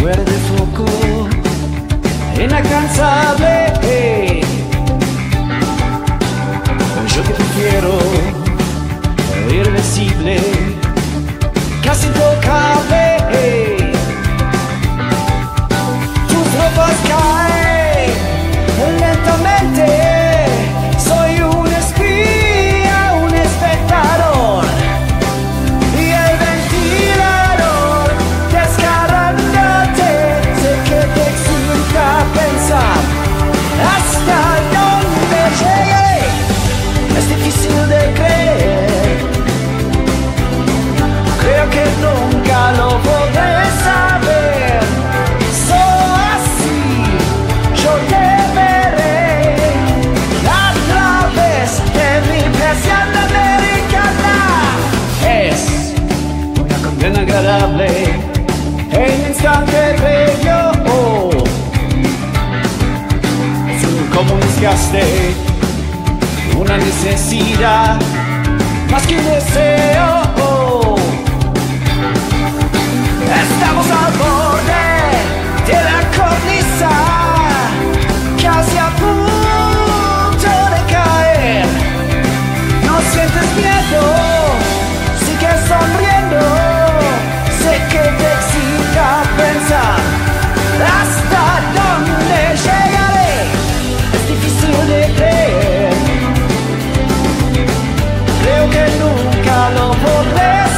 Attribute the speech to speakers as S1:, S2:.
S1: Muerde foco, inacansable. Yo que prefiero, irreversible, casi tocable. instante bello. Son como un desgaste, una necesidad, más que un deseo. your best.